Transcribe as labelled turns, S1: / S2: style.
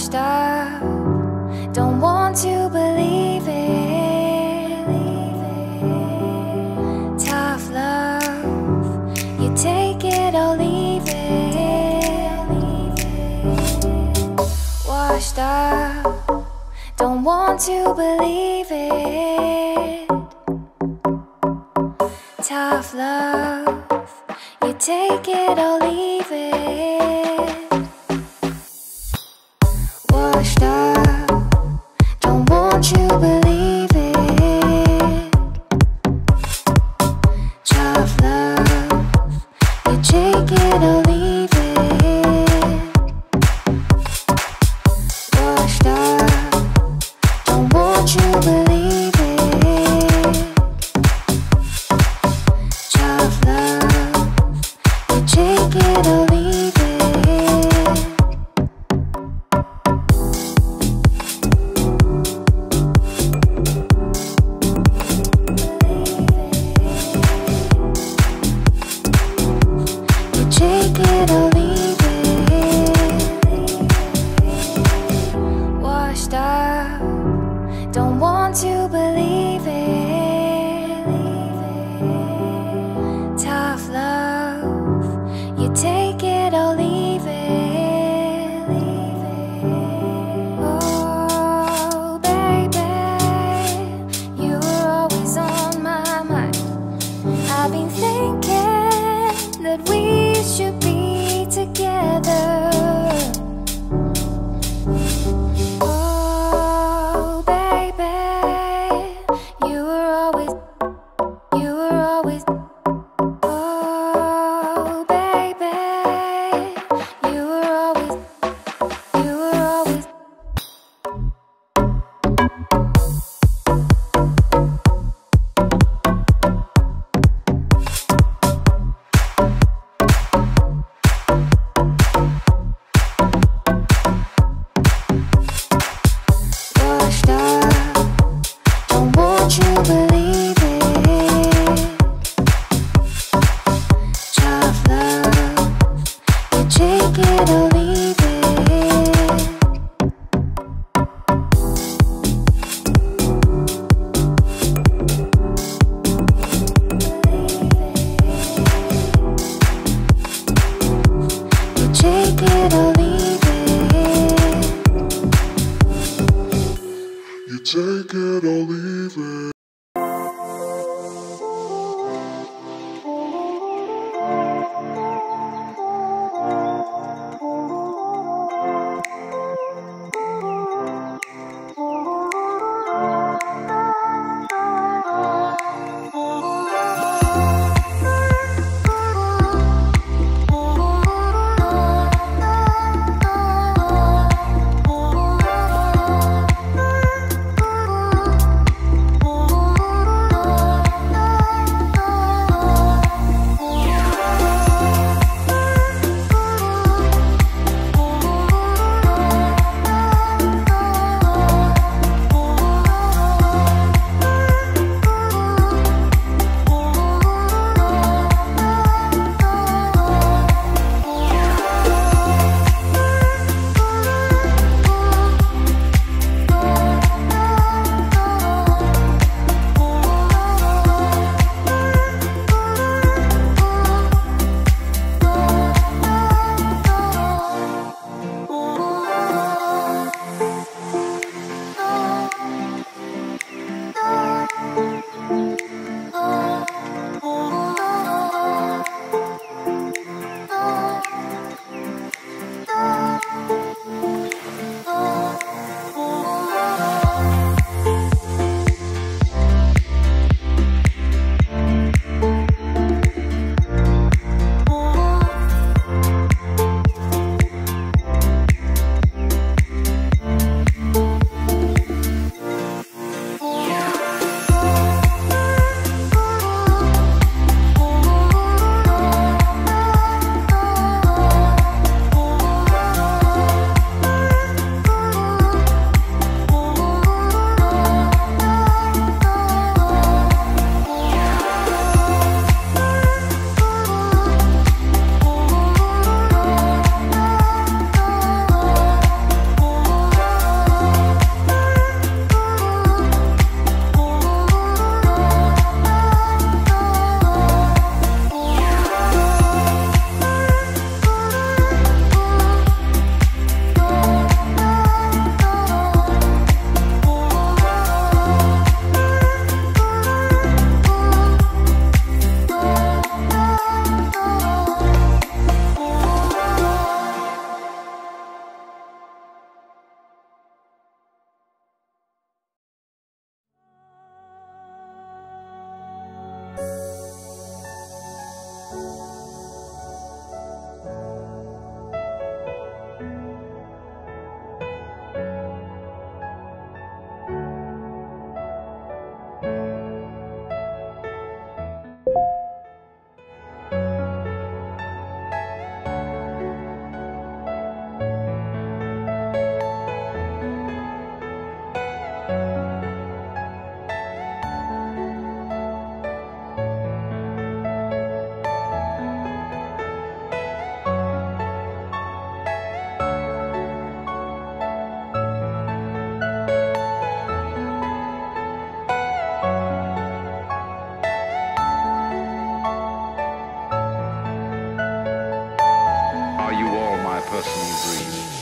S1: Washed up, don't want to believe it. Tough love, you take it or leave it. Washed up, don't want to believe it. Tough love, you take it or leave it. want you, but Take it or leave it personal dream.